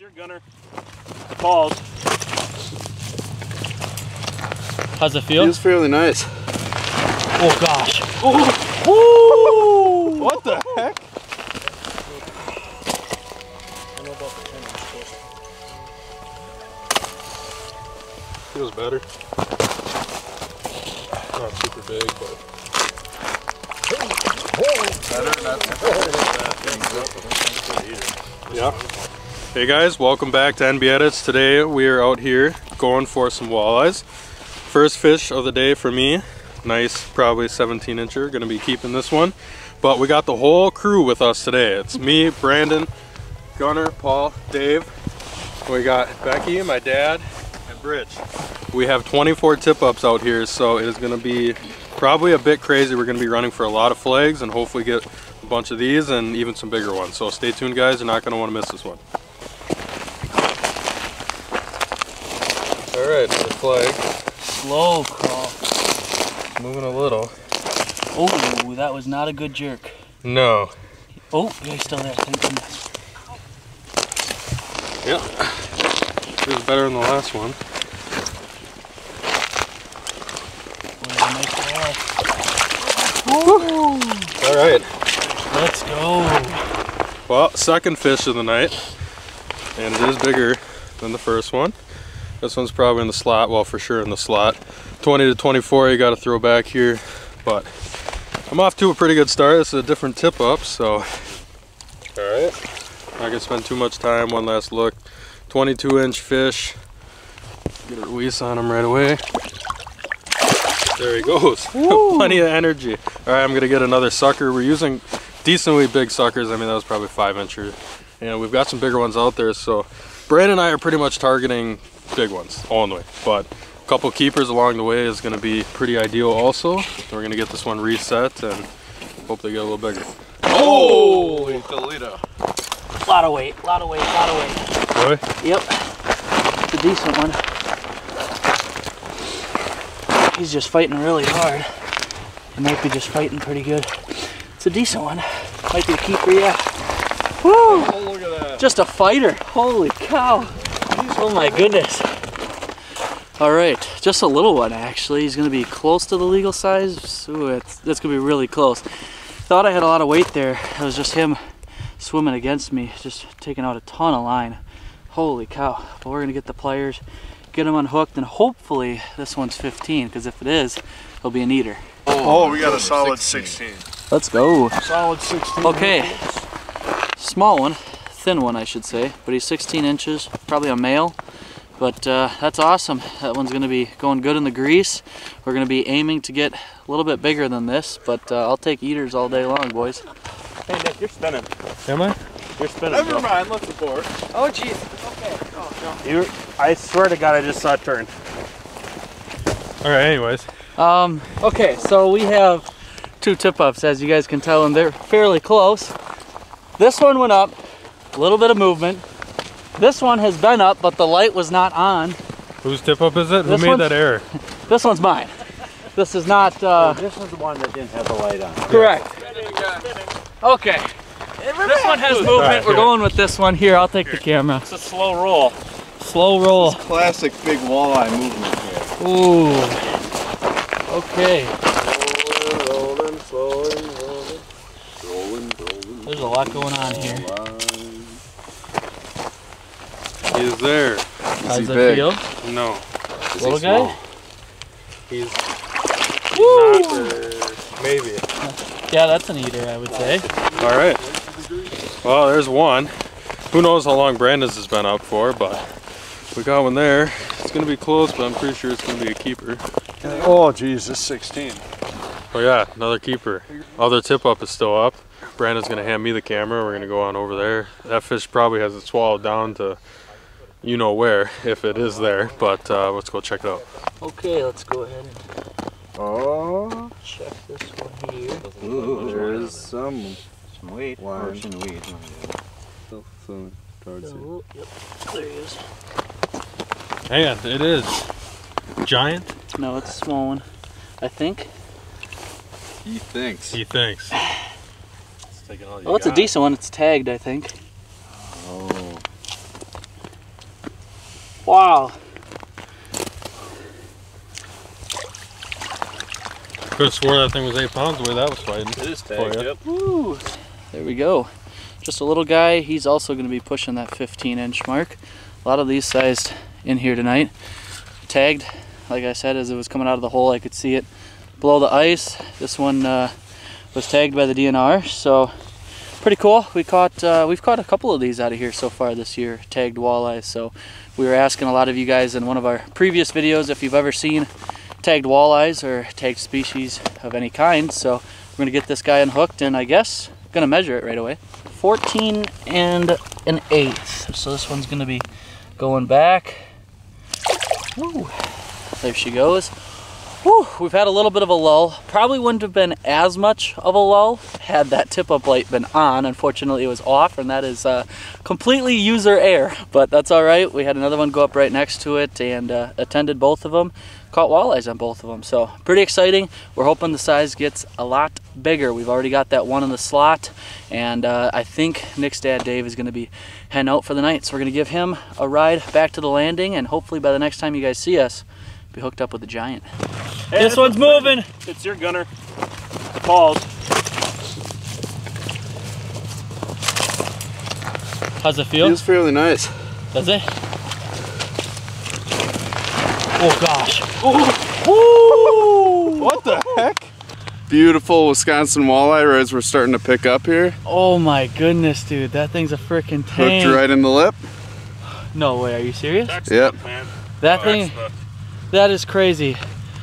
your gunner. Paul's. How's it feel? Feels fairly nice. Oh gosh. Oh. What the heck? Feels better. Not super big, but. Yeah. Hey guys, welcome back to NB Edits. Today we are out here going for some walleyes. First fish of the day for me. Nice, probably 17 incher. Gonna be keeping this one. But we got the whole crew with us today. It's me, Brandon, Gunner, Paul, Dave. We got Becky, my dad, and Bridge. We have 24 tip-ups out here, so it is gonna be probably a bit crazy. We're gonna be running for a lot of flags and hopefully get a bunch of these and even some bigger ones. So stay tuned guys, you're not gonna wanna miss this one. All right, the flag, Slow crawl. moving a little. Oh, that was not a good jerk. No. Oh, yeah, he's still there. Thank goodness. Yeah. It was better than the last one. Nice. All right. Let's go. Well, second fish of the night, and it is bigger than the first one. This one's probably in the slot, well, for sure in the slot. 20 to 24, you got to throw back here, but I'm off to a pretty good start. This is a different tip up, so all right. Not gonna spend too much time. One last look. 22 inch fish. Get a release on him right away. There he goes. Plenty of energy. All right, I'm gonna get another sucker. We're using decently big suckers. I mean, that was probably five incher. And we've got some bigger ones out there. So Brandon and I are pretty much targeting big ones only. But a couple keepers along the way is gonna be pretty ideal also. We're gonna get this one reset and hope they get a little bigger. Oh, Holy Toledo. Lot of weight, a lot of weight, a lot of weight. Really? Yep. It's a decent one. He's just fighting really hard. He might be just fighting pretty good. It's a decent one. Might be a keeper, yeah. Woo! Oh, look at that. Just a fighter. Holy cow. Oh my goodness. All right, just a little one actually. He's gonna be close to the legal size. Ooh, it's, that's gonna be really close. Thought I had a lot of weight there. It was just him swimming against me, just taking out a ton of line. Holy cow. But we're gonna get the pliers, get him unhooked, and hopefully this one's 15, because if it is, it'll be an eater. Oh, we got a solid 16. Let's go. Solid 16. Okay, small one, thin one I should say, but he's 16 inches, probably a male. But uh, that's awesome. That one's gonna be going good in the grease. We're gonna be aiming to get a little bit bigger than this, but uh, I'll take eaters all day long, boys. Hey Nick, you're spinning. Am I? You're spinning. Never bro. mind, let's abort. Oh jeez, okay. Oh no. You, I swear to God, I just saw it turn. All right, anyways. Um, okay, so we have two tip-ups, as you guys can tell, and they're fairly close. This one went up, a little bit of movement. This one has been up, but the light was not on. Whose tip up is it? Who made that error? This one's mine. This is not, uh, This was the one that didn't have the light on. correct. Okay. This one has movement. Alright, We're going with this one. Here, I'll take the camera. It's a slow roll. Slow roll. Classic big walleye movement here. Ooh. Okay. Rolling, rolling, rolling. Rolling, rolling. There's a lot going on here. He's there. How's he big? feel? No. Is Little he guy? small? He's Woo! not there. Maybe. Yeah, that's an eater, I would say. All right. Well, there's one. Who knows how long Brandon's has been up for, but we got one there. It's gonna be close, but I'm pretty sure it's gonna be a keeper. Oh, Jesus, 16. Oh yeah, another keeper. Other tip up is still up. Brandon's gonna hand me the camera. We're gonna go on over there. That fish probably has it swallowed down to you know where, if it is there. But uh, let's go check it out. Okay, let's go ahead and Oh, check this one here. there's some Some weight. Line. Or some weeds. soon towards you. Oh, yep, there he is. And it is giant. No, it's a small one. I think. He thinks. He thinks. It's taking all you Oh, it's a got. decent one. It's tagged, I think. Wow. Could have swore that thing was eight pounds the way that was fighting. It is Oh, tagged, yeah. yep. Woo. There we go. Just a little guy. He's also going to be pushing that 15 inch mark. A lot of these sized in here tonight. Tagged, like I said, as it was coming out of the hole, I could see it below the ice. This one uh, was tagged by the DNR, so pretty cool. We caught, uh, we've caught a couple of these out of here so far this year, tagged walleyes. So we were asking a lot of you guys in one of our previous videos if you've ever seen tagged walleyes or tagged species of any kind. So we're gonna get this guy unhooked and I guess gonna measure it right away. 14 and an eighth. So this one's gonna be going back. There she goes. Whew, we've had a little bit of a lull. Probably wouldn't have been as much of a lull had that tip-up light been on. Unfortunately, it was off, and that is uh, completely user error. But that's all right. We had another one go up right next to it and uh, attended both of them. Caught walleyes on both of them. So pretty exciting. We're hoping the size gets a lot bigger. We've already got that one in the slot, and uh, I think Nick's dad, Dave, is going to be heading out for the night. So we're going to give him a ride back to the landing, and hopefully by the next time you guys see us, be hooked up with a giant. Hey, This one's moving. It's your gunner. Paul's. How's it feel? Feels fairly nice. Does it? Oh gosh. Woo! What the heck? Beautiful Wisconsin walleye right as we're starting to pick up here. Oh my goodness, dude. That thing's a freaking tank. Hooked right in the lip. No way, are you serious? Excellent, Yep. man. That Oh, thing, excellent. That is crazy.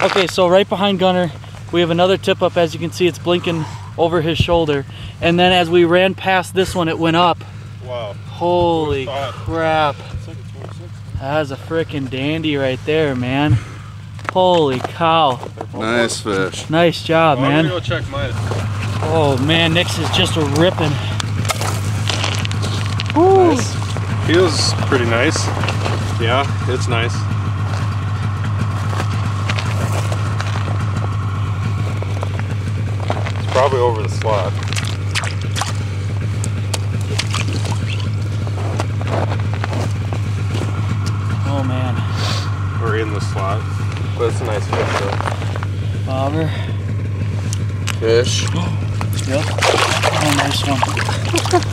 Okay, so right behind Gunner, we have another tip up. As you can see, it's blinking over his shoulder. And then as we ran past this one, it went up. Wow. Holy crap. That's a freaking dandy right there, man. Holy cow. Nice fish. Nice job, Well, man. go check mine. Oh man, Nick's is just a ripping. Nice. Feels pretty nice. Yeah, it's nice. Probably over the slot. Oh man. We're in the slot. But it's a nice fish though. Bobber. Fish. Yep. Oh, nice one.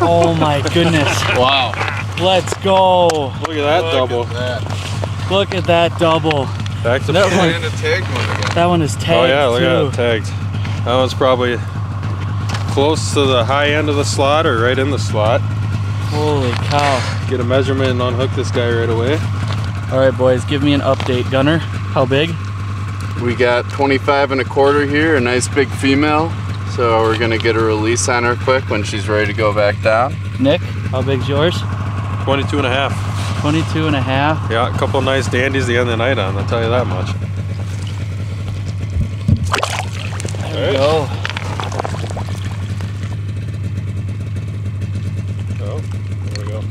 Oh my goodness. Wow. Let's go. Look at that double. Look at that double. Back to That one, And a tag one again. that one is oh, tagged Oh yeah, look too. at that tagged. That one's probably close to the high end of the slot or right in the slot. Holy cow. Get a measurement and unhook this guy right away. All right, boys, give me an update. Gunner, how big? We got 25 and a quarter here, a nice big female. So we're gonna get a release on her quick when she's ready to go back down. Nick, how big's yours? 22 and a half. 22 and a half. Yeah, a couple nice dandies the end of the night on, I'll tell you that much. There we go. Oh, there we go.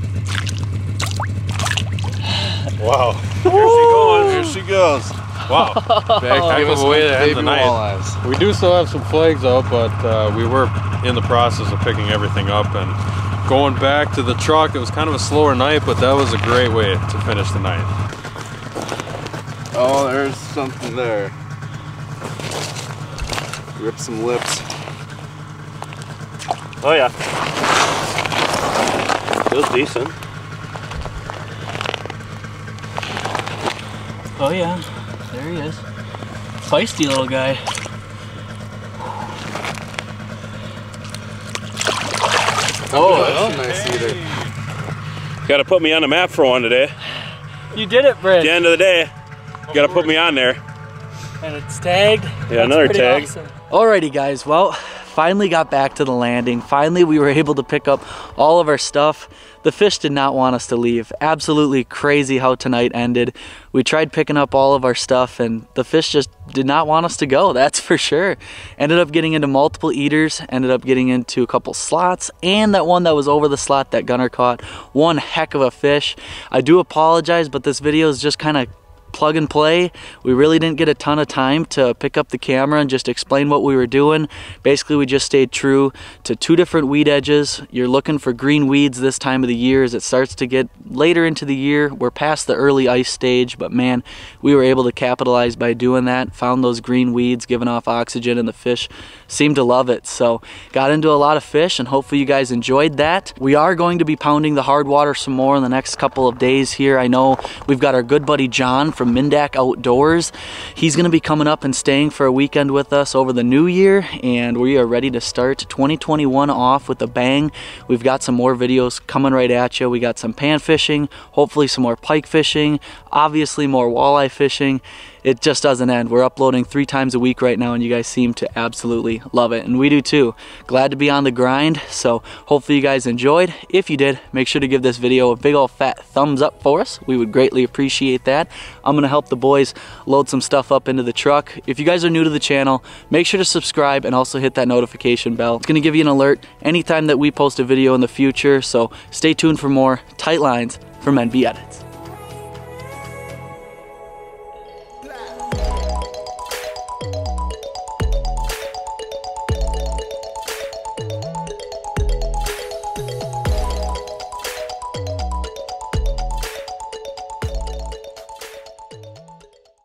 Wow. Here she goes. Wow. Back Heck of a way to end baby the night. walleyes. We do still have some flags out, but uh, we were in the process of picking everything up and going back to the truck. It was kind of a slower night, but that was a great way to finish the night. Oh, there's something there. Rip some lips. Oh yeah. Feels decent. Oh yeah, there he is. Feisty little guy. Oh, oh that's a nice eater. Got to put me on the map for one today. You did it, Brett. At the end of the day, you got to put me on there. And it's tagged. Yeah, another tag. awesome. Alrighty, guys. Well, finally got back to the landing. Finally, we were able to pick up all of our stuff. The fish did not want us to leave. Absolutely crazy how tonight ended. We tried picking up all of our stuff, and the fish just did not want us to go. That's for sure. Ended up getting into multiple eaters. Ended up getting into a couple slots, and that one that was over the slot that Gunner caught. One heck of a fish. I do apologize, but this video is just kind of plug and play. We really didn't get a ton of time to pick up the camera and just explain what we were doing. Basically, we just stayed true to two different weed edges. You're looking for green weeds this time of the year as it starts to get later into the year. We're past the early ice stage, but man, we were able to capitalize by doing that. Found those green weeds, giving off oxygen, and the fish seemed to love it. So got into a lot of fish and hopefully you guys enjoyed that. We are going to be pounding the hard water some more in the next couple of days here. I know we've got our good buddy John from MinnDak Outdoors. He's going to be coming up and staying for a weekend with us over the new year, and we are ready to start 2021 off with a bang. We've got some more videos coming right at you. We got some pan fishing, hopefully some more pike fishing, obviously more walleye fishing it just doesn't end. We're uploading three times a week right now and you guys seem to absolutely love it. And we do too. Glad to be on the grind. So hopefully you guys enjoyed. If you did, make sure to give this video a big old fat thumbs up for us. We would greatly appreciate that. I'm gonna help the boys load some stuff up into the truck. If you guys are new to the channel, make sure to subscribe and also hit that notification bell. It's gonna give you an alert anytime that we post a video in the future. So stay tuned for more tight lines from NB Edits.